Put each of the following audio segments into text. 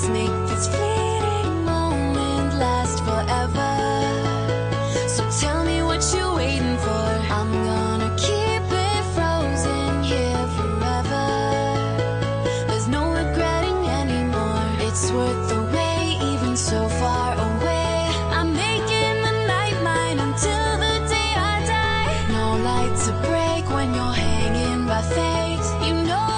This fleeting moment lasts forever. So tell me what you're waiting for. I'm gonna keep it frozen here forever. There's no regretting anymore. It's worth the wait, even so far away. I'm making the night mine until the day I die. No to break when you're hanging by fate. You know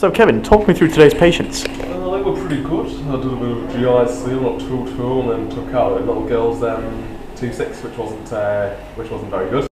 So, Kevin, talk me through today's patients. Uh, they were pretty good. I did a bit of GI seal, not too too, and then took out a little girl's um, T6, which wasn't uh, which wasn't very good.